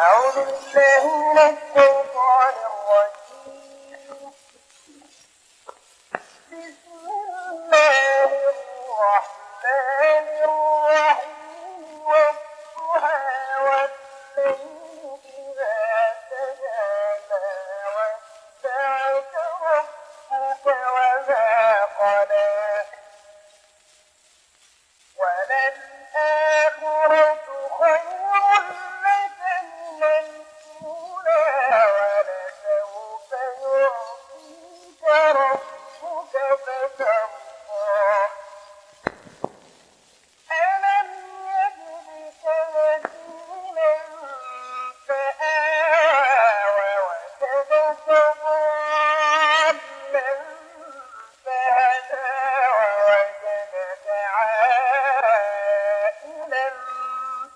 أعوذ بالله من الشيطان الرجيم. بسم الله الرحمن الرحيم. والضحى والليل إذا سجى ما ربك وما قلى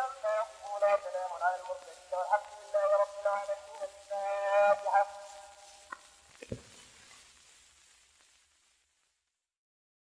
عما يصفون وسلام على المرسلين والحمد لله رب العالمين.